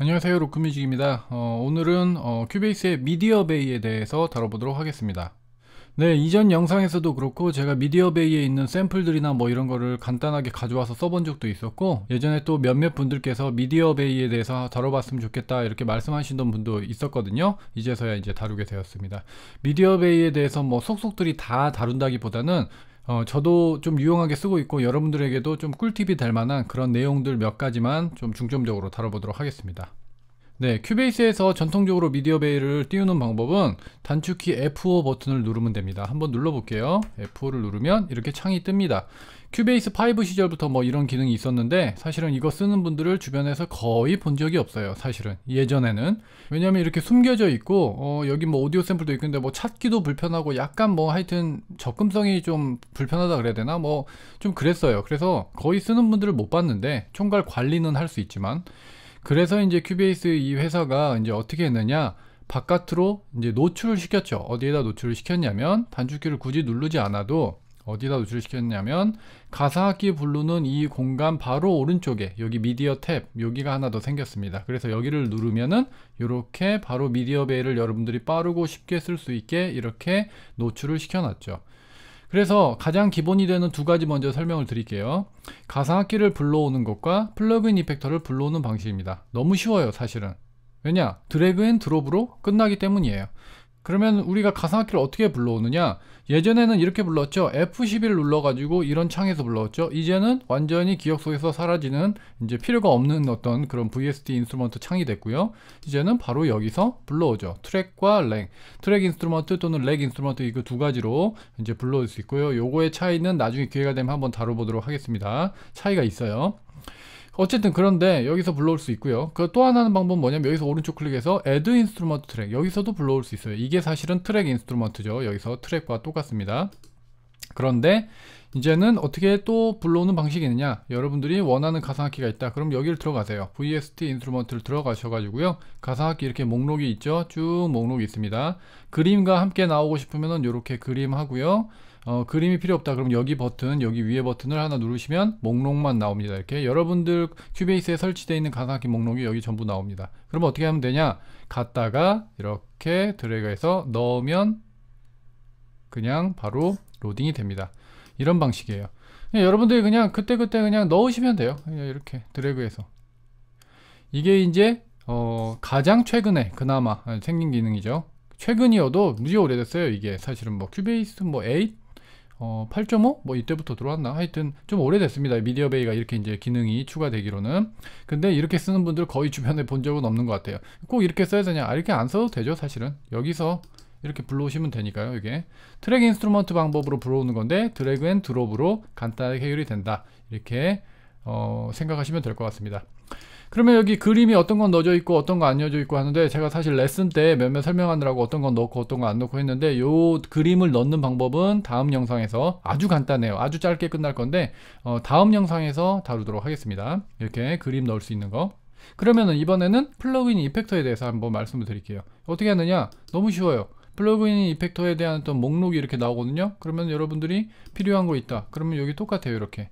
안녕하세요 로크뮤직입니다. 어, 오늘은 어, 큐베이스의 미디어베이에 대해서 다뤄보도록 하겠습니다. 네 이전 영상에서도 그렇고 제가 미디어베이에 있는 샘플들이나 뭐 이런 거를 간단하게 가져와서 써본 적도 있었고 예전에 또 몇몇 분들께서 미디어베이에 대해서 다뤄봤으면 좋겠다 이렇게 말씀하시던 분도 있었거든요. 이제서야 이제 다루게 되었습니다. 미디어베이에 대해서 뭐 속속들이 다 다룬다기보다는 어, 저도 좀 유용하게 쓰고 있고 여러분들에게도 좀 꿀팁이 될 만한 그런 내용들 몇 가지만 좀 중점적으로 다뤄보도록 하겠습니다. 네, Cubase에서 전통적으로 MediaBay를 띄우는 방법은 단축키 F5 버튼을 누르면 됩니다. 한번 눌러볼게요. F5를 누르면 이렇게 창이 뜹니다. Cubase 5 시절부터 뭐 이런 기능이 있었는데 사실은 이거 쓰는 분들을 주변에서 거의 본 적이 없어요 사실은 예전에는 왜냐면 이렇게 숨겨져 있고 어 여기 뭐 오디오 샘플도 있는데 뭐 찾기도 불편하고 약간 뭐 하여튼 접근성이 좀 불편하다 그래야 되나 뭐 좀 그랬어요 그래서 거의 쓰는 분들을 못 봤는데 총괄 관리는 할 수 있지만 그래서 이제 Cubase 이 회사가 이제 어떻게 했느냐? 바깥으로 이제 노출을 시켰죠. 어디에다 노출을 시켰냐면 단축키를 굳이 누르지 않아도 어디다 노출시켰냐면 가상악기 부르는 이 공간 바로 오른쪽에 여기 미디어 탭 여기가 하나 더 생겼습니다. 그래서 여기를 누르면은 이렇게 바로 MediaBay를 여러분들이 빠르고 쉽게 쓸 수 있게 이렇게 노출을 시켜놨죠 그래서 가장 기본이 되는 두 가지 먼저 설명을 드릴게요. 가상악기를 불러오는 것과 plug-in effector를 불러오는 방식입니다. 너무 쉬워요 사실은. 왜냐? drag and drop으로 끝나기 때문이에요 그러면 우리가 가상악기를 어떻게 불러오느냐? 예전에는 이렇게 불렀죠. F11을 눌러가지고 이런 창에서 불러왔죠. 이제는 완전히 기억 속에서 사라지는 이제 필요가 없는 어떤 그런 VST instrument 창이 됐고요. 이제는 바로 여기서 불러오죠. 트랙과 rack track instrument 또는 rack instrument 이거 두 가지로 이제 불러올 수 있고요. 요거의 차이는 나중에 기회가 되면 한번 다뤄보도록 하겠습니다. 차이가 있어요 어쨌든 그런데 여기서 불러올 수 있고요. 그 또 하나는 방법은 뭐냐면 여기서 오른쪽 클릭해서 Add Instrument Track. 여기서도 불러올 수 있어요. 이게 사실은 track instrument죠. 여기서 트랙과 똑같습니다. 그런데 이제는 어떻게 또 불러오는 방식이 있느냐? 여러분들이 원하는 가상악기가 있다. 그럼 여기를 들어가세요. VST instrument를 들어가셔 가지고요. 가상악기 이렇게 목록이 있죠? 쭉 목록이 있습니다. 그림과 함께 나오고 싶으면 이렇게 그림 하고요 어, 그림이 필요 없다. 그럼 여기 버튼 여기 위에 버튼을 하나 누르시면 목록만 나옵니다. 이렇게 여러분들 큐베이스에 설치되어 있는 가상악기 목록이 여기 전부 나옵니다. 그럼 어떻게 하면 되냐? 갔다가 이렇게 드래그해서 넣으면 그냥 바로 로딩이 됩니다. 이런 방식이에요. 여러분들이 그냥 그때그때 그냥 넣으시면 돼요. 이렇게 드래그해서. 이게 이제 어, 가장 최근에 그나마 생긴 기능이죠. 최근이어도 무지 오래됐어요 이게. 사실은 뭐 큐베이스 뭐 8? 어, 8.5? 뭐 이때부터 들어왔나? 하여튼 좀 오래됐습니다. 미디어베이가 이렇게 이제 기능이 추가되기로는. 근데 이렇게 쓰는 분들 거의 주변에 본 적은 없는 것 같아요. 꼭 이렇게 써야 되냐? 아, 이렇게 안 써도 되죠, 사실은. 여기서 이렇게 불러오시면 되니까요, 이게. track instrument 방법으로 불러오는 건데, drag and drop으로 간단하게 해결이 된다. 이렇게, 어, 생각하시면 될 것 같습니다. 그러면 여기 그림이 어떤 건 넣어져 있고 어떤 거 안 넣어져 있고 하는데 제가 사실 레슨 때 몇몇 설명하느라고 어떤 건 넣고 어떤 거 안 넣고 했는데 요 그림을 넣는 방법은 다음 영상에서 아주 간단해요. 아주 짧게 끝날 건데 어, 다음 영상에서 다루도록 하겠습니다. 이렇게 그림 넣을 수 있는 거. 그러면은 이번에는 plug-in effector에 대해서 한번 말씀을 드릴게요. 어떻게 하느냐? 너무 쉬워요. plug-in effector에 대한 어떤 목록이 이렇게 나오거든요. 그러면 여러분들이 필요한 거 있다. 그러면 여기 똑같아요 이렇게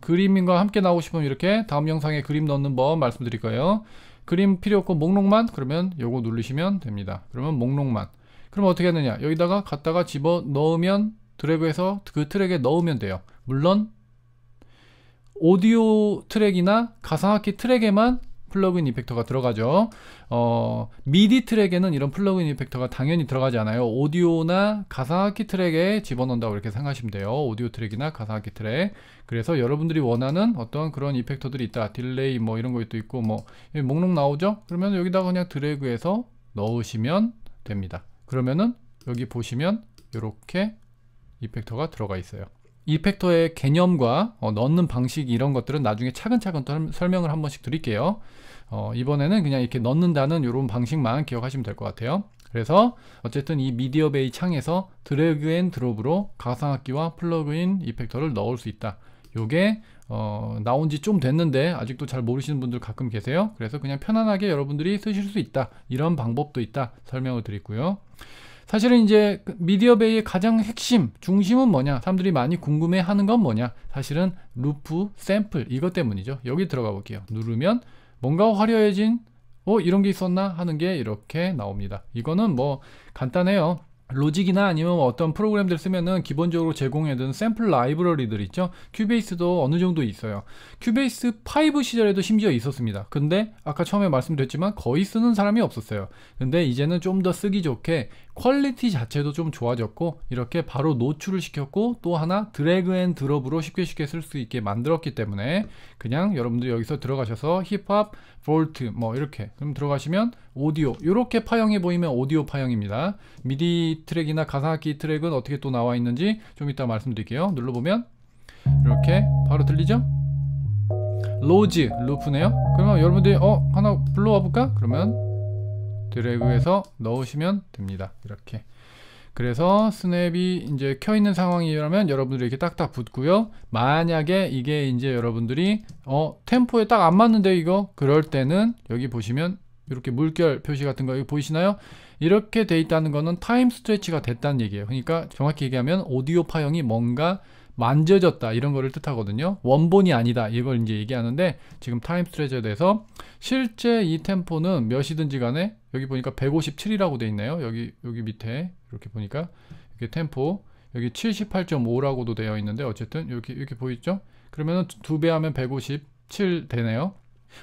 그림과 함께 나오고 싶으면 이렇게 다음 영상에 그림 넣는 법 말씀드릴 거예요. 그림 필요 없고 목록만 그러면 요거 누르시면 됩니다. 그러면 목록만. 그럼 어떻게 하느냐 여기다가 갖다가 집어 넣으면 드래그해서 그 트랙에 넣으면 돼요. 물론 오디오 트랙이나 가상악기 트랙에만 plug-in effector가 들어가죠. 어, 미디 트랙에는 이런 plug-in effector가 당연히 들어가지 않아요. 오디오나 가상악기 트랙에 집어넣는다고 이렇게 생각하시면 돼요. 오디오 트랙이나 가상악기 트랙. 그래서 여러분들이 원하는 어떤 그런 effector들이 있다. delay 뭐 이런 것도 있고 뭐 목록 나오죠? 그러면 여기다가 그냥 드래그해서 넣으시면 됩니다. 그러면은 여기 보시면 이렇게 effector가 들어가 있어요. effector의 개념과 어, 넣는 방식 이런 것들은 나중에 차근차근 또 설명을 한 번씩 드릴게요. 어, 이번에는 그냥 이렇게 넣는다는 이런 방식만 기억하시면 될 것 같아요. 그래서 어쨌든 이 미디어 베이 창에서 drag and drop으로 가상악기와 plug-in effector를 넣을 수 있다. 요게 어, 나온 지 좀 됐는데 아직도 잘 모르시는 분들 가끔 계세요. 그래서 그냥 편안하게 여러분들이 쓰실 수 있다. 이런 방법도 있다. 설명을 드리고요. 사실은 이제 그 미디어베이의 가장 핵심, 중심은 뭐냐? 사람들이 많이 궁금해 하는 건 뭐냐? 사실은 loop, 샘플, 이것 때문이죠. 여기 들어가 볼게요. 누르면 뭔가 화려해진 어 이런 게 있었나 하는 게 이렇게 나옵니다. 이거는 뭐 간단해요. 로직이나 아니면 뭐 어떤 프로그램들 쓰면은 기본적으로 제공해둔 샘플 라이브러리들 있죠 큐베이스도 어느 정도 있어요 큐베이스 5 시절에도 심지어 있었습니다 근데 아까 처음에 말씀드렸지만 거의 쓰는 사람이 없었어요 근데 이제는 좀 더 쓰기 좋게 quality 자체도 좀 좋아졌고 이렇게 바로 노출을 시켰고 또 하나 drag and drop으로 쉽게 쉽게 쓸 수 있게 만들었기 때문에 그냥 여러분들 여기서 들어가셔서 힙합, 볼트 뭐 이렇게 그럼 들어가시면 오디오 이렇게 파형이 보이면 오디오 파형입니다. 미디 트랙이나 가상악기 트랙은 어떻게 또 나와 있는지 좀 이따 말씀드릴게요. 눌러보면 이렇게 바로 들리죠? Rhodes loop네요. 그러면 여러분들이 어 하나 불러와 볼까? 그러면 드래그해서 넣으시면 됩니다. 이렇게. 그래서 snap이 이제 켜 있는 상황이라면 여러분들이 이렇게 딱딱 붙고요. 만약에 이게 이제 여러분들이 어 템포에 딱 안 맞는데 이거 그럴 때는 여기 보시면 이렇게 물결 표시 같은 거 여기 보이시나요? 이렇게 돼 있다는 거는 time stretch가 됐다는 얘기예요. 그러니까 정확히 얘기하면 오디오 파형이 뭔가 만져졌다 이런 거를 뜻하거든요 원본이 아니다 이걸 이제 얘기하는데 지금 time stretch에 대해서 실제 이 템포는 몇이든지 간에 여기 보니까 157이라고 돼 있네요. 여기 여기 밑에 이렇게 보니까 이게 템포 여기 78.5라고도 되어 있는데 어쨌든 이렇게 이렇게 보이죠? 그러면은 두 배 하면 157 되네요.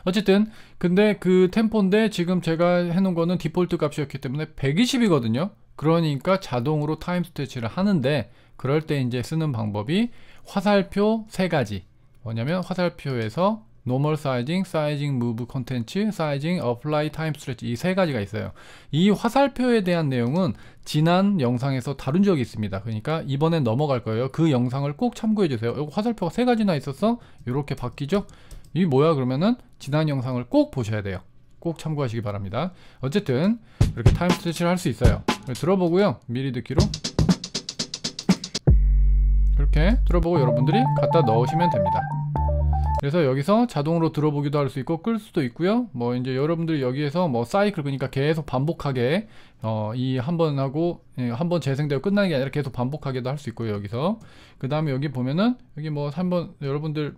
어쨌든 근데 그 템포인데 지금 제가 해놓은 거는 디폴트 값이었기 때문에 120이거든요. 그러니까 자동으로 time stretch를 하는데 그럴 때 이제 쓰는 방법이 화살표 세 가지. 뭐냐면 화살표에서 normal sizing, sizing move content, sizing apply time stretch 이세 가지가 있어요. 이 화살표에 대한 내용은 지난 영상에서 다룬 적이 있습니다. 그러니까 이번엔 넘어갈 거예요. 그 영상을 꼭 참고해 주세요. 이거 화살표가 세 가지나 있어서 이렇게 바뀌죠. 이 뭐야 그러면은 지난 영상을 꼭 보셔야 돼요. 꼭 참고하시기 바랍니다. 어쨌든 이렇게 타임 스트레치를 할 수 있어요. 들어보고요. 미리 듣기로 이렇게 들어보고 여러분들이 갖다 넣으시면 됩니다. 그래서 여기서 자동으로 들어보기도 할 수 있고 끌 수도 있고요. 뭐 이제 여러분들이 여기에서 뭐 사이클 그러니까 계속 반복하게 어, 이 한 번 하고 예, 한번 재생되고 끝나는 게 아니라 계속 반복하게도 할 수 있고요. 여기서 그 다음에 여기 보면은 여기 뭐 한번 여러분들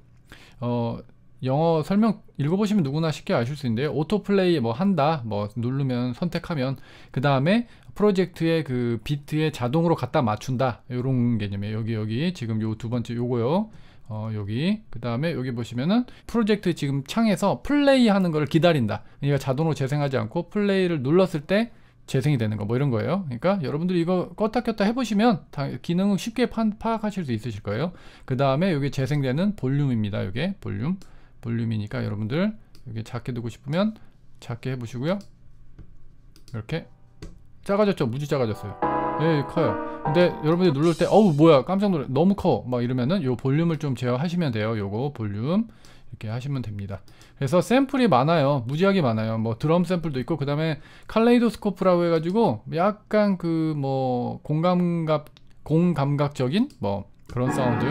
어 영어 설명 읽어보시면 누구나 쉽게 아실 수 있는데요. 오토플레이 뭐 한다, 뭐 누르면 선택하면 그 다음에 프로젝트의 그 비트에 자동으로 갖다 맞춘다 이런 개념이에요. 여기 여기 지금 요 두 번째 요거요. 어, 여기. 그 다음에 여기 보시면은 프로젝트 지금 창에서 플레이 하는 걸 기다린다. 그러니까 자동으로 재생하지 않고 플레이를 눌렀을 때 재생이 되는 거 뭐 이런 거예요. 그러니까 여러분들이 이거 껐다 켰다 해보시면 기능을 쉽게 파, 파악하실 수 있으실 거예요. 그 다음에 여기 재생되는 볼륨입니다 이게. 볼륨. 볼륨이니까 여러분들 여기 작게 두고 싶으면 작게 해보시고요. 이렇게 작아졌죠? 무지 작아졌어요 예 커요. 근데 여러분들이 누를 때 어우 뭐야 깜짝 놀래 너무 커. 막 이러면은 요 볼륨을 좀 제어하시면 돼요. 요거 볼륨. 이렇게 하시면 됩니다. 그래서 샘플이 많아요. 무지하게 많아요. 뭐 드럼 샘플도 있고 그 다음에 칼레이도스코프라고 해가지고 약간 그 뭐 공감각 공감각적인 뭐 그런 사운드.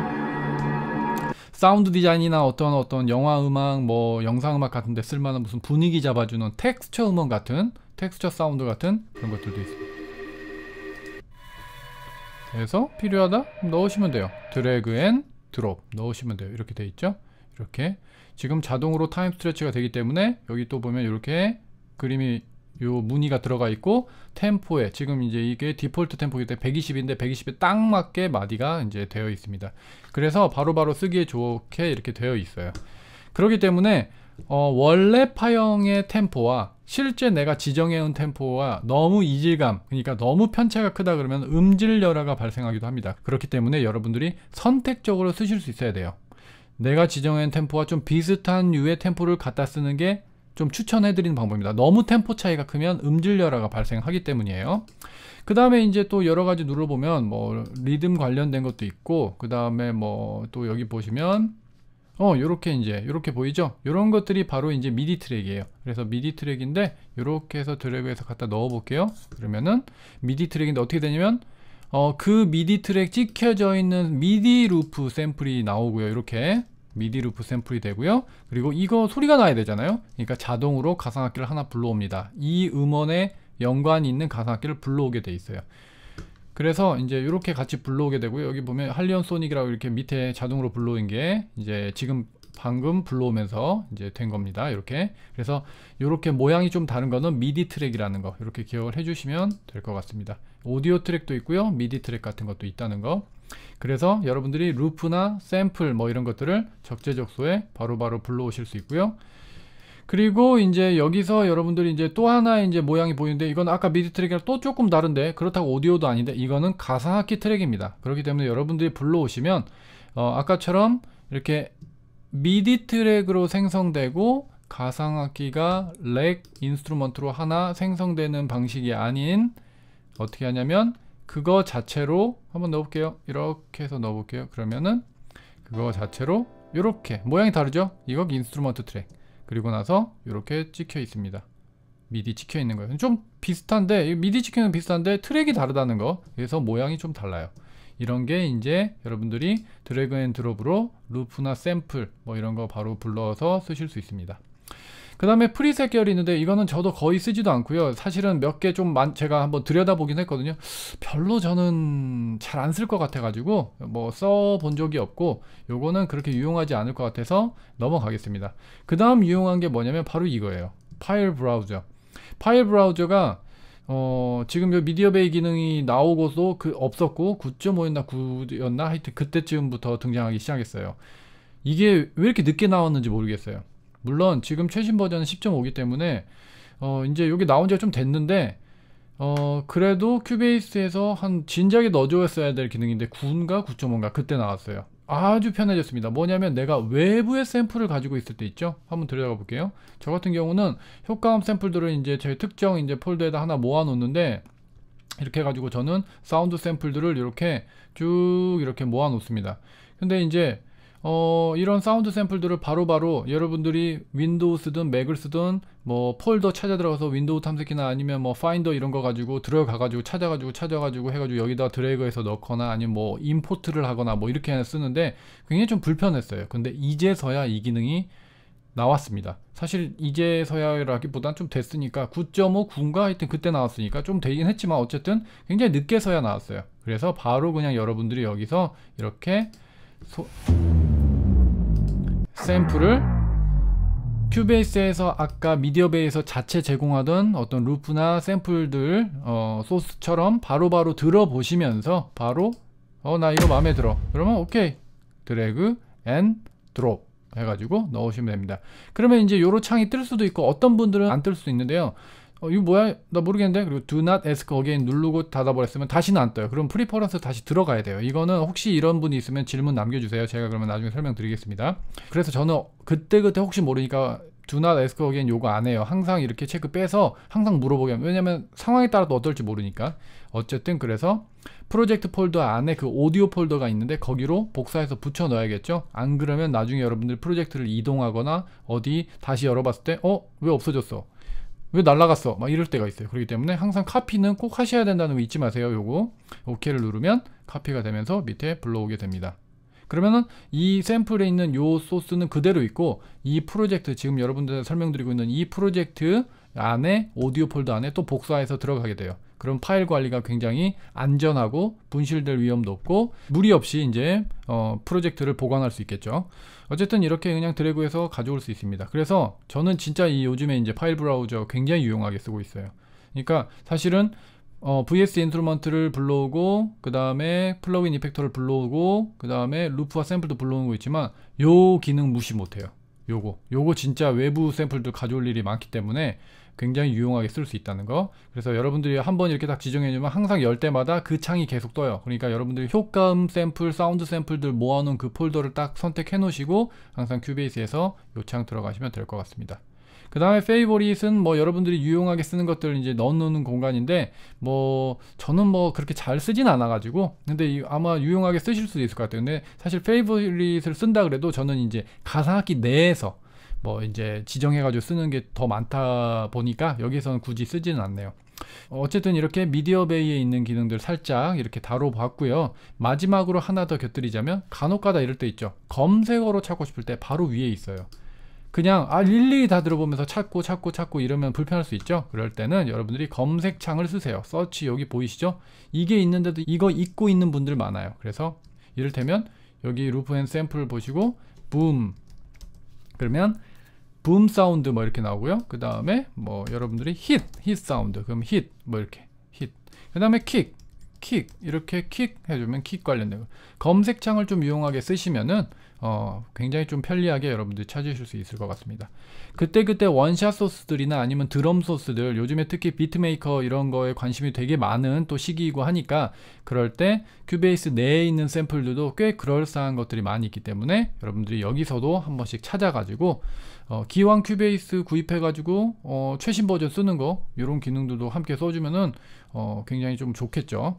사운드 디자인이나 어떤 어떤 영화 음악 뭐 영상 음악 같은 데 쓸만한 무슨 분위기 잡아주는 텍스처 음원 같은 텍스처 사운드 같은 그런 것들도 있습니다 그래서 필요하다? 넣으시면 돼요. drag and drop. 넣으시면 돼요. 이렇게 돼 있죠? 이렇게. 지금 자동으로 time stretch가 되기 때문에 여기 또 보면 이렇게 그림이 요 무늬가 들어가 있고 템포에 지금 이제 이게 디폴트 템포이기 때문에 120인데 120에 딱 맞게 마디가 이제 되어 있습니다. 그래서 바로바로 바로 쓰기에 좋게 이렇게 되어 있어요. 그렇기 때문에 어, 원래 파형의 템포와 실제 내가 지정해온 템포와 너무 이질감 그러니까 너무 편차가 크다 그러면 음질 열화가 발생하기도 합니다. 그렇기 때문에 여러분들이 선택적으로 쓰실 수 있어야 돼요. 내가 지정한 템포와 좀 비슷한 유의 템포를 갖다 쓰는 게 좀 추천해 드리는 방법입니다. 너무 템포 차이가 크면 음질 열화가 발생하기 때문이에요. 그 다음에 이제 또 여러 가지 눌러보면 뭐 리듬 관련된 것도 있고 그 다음에 뭐 또 여기 보시면 어 요렇게 이제 요렇게 보이죠? 요런 것들이 바로 이제 미디 트랙이에요. 그래서 미디 트랙인데 요렇게 해서 드래그해서 갖다 넣어 볼게요. 그러면은 미디 트랙인데 어떻게 되냐면 어 그 미디 트랙 찍혀져 있는 미디 루프 샘플이 나오고요. 이렇게 미디 루프 샘플이 되고요. 그리고 이거 소리가 나야 되잖아요. 그러니까 자동으로 가상악기를 하나 불러옵니다. 이 음원에 연관이 있는 가상악기를 불러오게 돼 있어요 그래서 이제 이렇게 같이 불러오게 되고요. 여기 보면 HALion Sonic이라고 이렇게 밑에 자동으로 불러온 게 이제 지금 방금 불러오면서 이제 된 겁니다. 이렇게 그래서 이렇게 모양이 좀 다른 거는 미디 트랙이라는 거 이렇게 기억을 해주시면 될 것 같습니다. 오디오 트랙도 있고요, 미디 트랙 같은 것도 있다는 거. 그래서 여러분들이 루프나 샘플 뭐 이런 것들을 적재적소에 바로바로 불러오실 수 있고요. 그리고 이제 여기서 여러분들이 이제 또 하나의 이제 모양이 보이는데 이건 아까 미디 트랙이랑 또 조금 다른데 그렇다고 오디오도 아닌데 이거는 가상악기 트랙입니다. 그렇기 때문에 여러분들이 불러오시면 어 아까처럼 이렇게 미디 트랙으로 생성되고 가상악기가 rack instrument로 하나 생성되는 방식이 아닌 어떻게 하냐면 그거 자체로 한번 넣어볼게요. 이렇게 해서 넣어볼게요. 그러면은 그거 자체로 이렇게 모양이 다르죠? 이거 instrument 트랙 그리고 나서 이렇게 찍혀 있습니다. 미디 찍혀 있는 거예요. 좀 비슷한데 미디 찍히는 비슷한데 트랙이 다르다는 거. 그래서 모양이 좀 달라요. 이런 게 이제 여러분들이 drag and drop으로 루프나 샘플 뭐 이런 거 바로 불러서 쓰실 수 있습니다. 그 다음에 preset 계열이 있는데 이거는 저도 거의 쓰지도 않고요. 사실은 몇 개 좀 제가 한번 들여다보긴 했거든요. 별로 저는 잘 안 쓸 것 같아 가지고 뭐 써본 적이 없고 요거는 그렇게 유용하지 않을 것 같아서 넘어가겠습니다. 그 다음 유용한 게 뭐냐면 바로 이거예요. 파일 브라우저. 파일 브라우저가 어, 지금 요 미디어베이 기능이 나오고도 그 없었고 9.5였나 9였나 하여튼 그때쯤부터 등장하기 시작했어요. 이게 왜 이렇게 늦게 나왔는지 모르겠어요. 물론 지금 최신 버전은 10.5기 때문에 어, 이제 여기 나온 지가 좀 됐는데 어, 그래도 큐베이스에서 한 진작에 넣어줬어야 될 기능인데 9인가 9.5인가 그때 나왔어요. 아주 편해졌습니다. 뭐냐면 내가 외부의 샘플을 가지고 있을 때 있죠. 한번 들여다가 볼게요. 저 같은 경우는 효과음 샘플들을 이제 제 특정 이제 폴더에다 하나 모아 놓는데 이렇게 해가지고 저는 사운드 샘플들을 이렇게 쭉 이렇게 모아 놓습니다. 근데 이제 어, 이런 사운드 샘플들을 바로바로 바로 여러분들이 윈도우 쓰든 맥을 쓰든 뭐 폴더 찾아 들어가서 윈도우 탐색기나 아니면 뭐 파인더 이런 거 가지고 들어가 가지고 찾아 가지고 찾아 가지고 해 가지고 여기다 드래그해서 넣거나 아니면 뭐 import를 하거나 뭐 이렇게 쓰는데 굉장히 좀 불편했어요. 근데 이제서야 이 기능이 나왔습니다. 사실 이제서야라기보단 좀 됐으니까 9.5, 9인가 하여튼 그때 나왔으니까 좀 되긴 했지만 어쨌든 굉장히 늦게서야 나왔어요. 그래서 바로 그냥 여러분들이 여기서 이렇게 소... 샘플을 큐베이스에서 아까 미디어베이에서 자체 제공하던 어떤 루프나 샘플들 어, 소스처럼 바로바로 바로 들어보시면서 바로 어 나 이거 마음에 들어. 그러면 오케이. drag and drop 해가지고 넣으시면 됩니다. 그러면 이제 요런 창이 뜰 수도 있고 어떤 분들은 안 뜰 수도 있는데요 어, 이거 뭐야? 나 모르겠는데. 그리고 do not ask again 누르고 닫아버렸으면 다시는 안 떠요. 그럼 preference 다시 들어가야 돼요. 이거는 혹시 이런 분이 있으면 질문 남겨주세요. 제가 그러면 나중에 설명드리겠습니다. 그래서 저는 그때 그때 혹시 모르니까 do not ask again 요거 안 해요. 항상 이렇게 체크 빼서 항상 물어보게 하면 왜냐면 상황에 따라 또 어떨지 모르니까. 어쨌든 그래서 프로젝트 폴더 안에 그 오디오 폴더가 있는데 거기로 복사해서 붙여 넣어야겠죠. 안 그러면 나중에 여러분들 프로젝트를 이동하거나 어디 다시 열어봤을 때 어? 왜 없어졌어? 왜 날라갔어? 막 이럴 때가 있어요. 그렇기 때문에 항상 카피는 꼭 하셔야 된다는 거 잊지 마세요. 요거 OK를 누르면 카피가 되면서 밑에 불러오게 됩니다. 그러면은 이 샘플에 있는 요 소스는 그대로 있고 이 프로젝트 지금 여러분들 설명드리고 있는 이 프로젝트 안에 오디오 폴더 안에 또 복사해서 들어가게 돼요. 그럼 파일 관리가 굉장히 안전하고 분실될 위험도 없고 무리 없이 이제 어, 프로젝트를 보관할 수 있겠죠. 어쨌든 이렇게 그냥 드래그해서 가져올 수 있습니다. 그래서 저는 진짜 이 요즘에 이제 파일 브라우저 굉장히 유용하게 쓰고 있어요. 그러니까 사실은 어, VS 인스트루먼트를 불러오고 그 다음에 플러그인 effector를 불러오고 그 다음에 루프와 샘플도 불러오는 거 있지만 요 기능 무시 못해요. 요거 요거 진짜 외부 샘플들 가져올 일이 많기 때문에 굉장히 유용하게 쓸 수 있다는 거. 그래서 여러분들이 한번 이렇게 딱 지정해 주면 항상 열 때마다 그 창이 계속 떠요. 그러니까 여러분들이 효과음 샘플 사운드 샘플들 모아놓은 그 폴더를 딱 선택해 놓으시고 항상 큐베이스에서 요 창 들어가시면 될 것 같습니다. 그 다음에 favorite은 뭐 여러분들이 유용하게 쓰는 것들 이제 넣어놓는 공간인데 뭐 저는 뭐 그렇게 잘 쓰진 않아 가지고 근데 아마 유용하게 쓰실 수도 있을 것 같아요. 근데 사실 favorite을 쓴다 그래도 저는 이제 가상악기 내에서 뭐 이제 지정해가지고 쓰는 게 더 많다 보니까 여기서는 굳이 쓰지는 않네요. 어쨌든 이렇게 미디어 베이에 있는 기능들 살짝 이렇게 다뤄봤고요. 마지막으로 하나 더 곁들이자면 간혹가다 이럴 때 있죠. 검색어로 찾고 싶을 때 바로 위에 있어요. 그냥 아 일일이 다 들어보면서 찾고 찾고 찾고 이러면 불편할 수 있죠. 그럴 때는 여러분들이 검색창을 쓰세요. 서치 여기 보이시죠? 이게 있는데도 이거 잊고 있는 분들 많아요. 그래서 이를테면 여기 loop and sample 보시고 붐 그러면 붐 사운드 뭐 이렇게 나오고요. 그 다음에 뭐 여러분들이 힛, 힛 사운드 그럼 힛 뭐 이렇게 힛. 그 다음에 kick, kick 이렇게 kick 해주면 kick 관련된 거. 검색창을 좀 유용하게 쓰시면은 어, 굉장히 좀 편리하게 여러분들이 찾으실 수 있을 것 같습니다. 그때그때 one shot 소스들이나 아니면 드럼 소스들 요즘에 특히 beatmaker 이런 거에 관심이 되게 많은 또 시기이고 하니까 그럴 때 큐베이스 내에 있는 샘플들도 꽤 그럴싸한 것들이 많이 있기 때문에 여러분들이 여기서도 한 번씩 찾아가지고 어, 기왕 큐베이스 구입해가지고 어, 최신 버전 쓰는 거 이런 기능들도 함께 써주면은 어, 굉장히 좀 좋겠죠.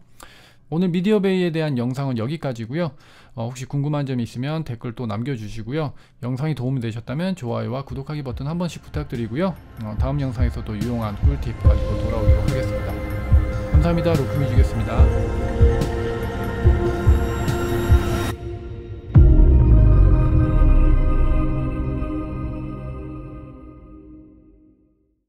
오늘 미디어베이에 대한 영상은 여기까지고요. 어, 혹시 궁금한 점이 있으면 댓글 또 남겨주시고요. 영상이 도움이 되셨다면 좋아요와 구독하기 버튼 한 번씩 부탁드리고요. 어, 다음 영상에서 도 유용한 꿀팁 가지고 돌아오도록 하겠습니다. 감사합니다. 로크뮤직이었습니다.